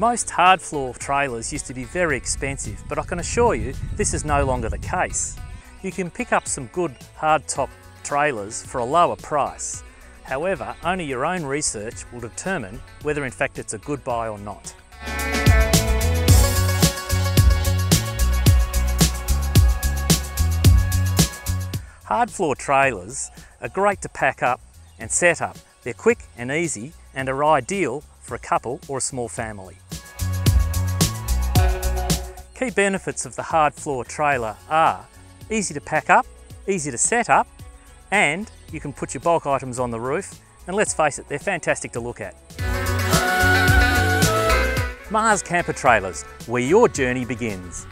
Most hard floor trailers used to be very expensive, but I can assure you this is no longer the case. You can pick up some good hard top trailers for a lower price. However, only your own research will determine whether in fact it's a good buy or not. Hard floor trailers are great to pack up and set up. They're quick and easy and are ideal for a couple or a small family. Key benefits of the hard floor trailer are easy to pack up, easy to set up, and you can put your bulk items on the roof, and let's face it, they're fantastic to look at. Mars Camper Trailers, where your journey begins.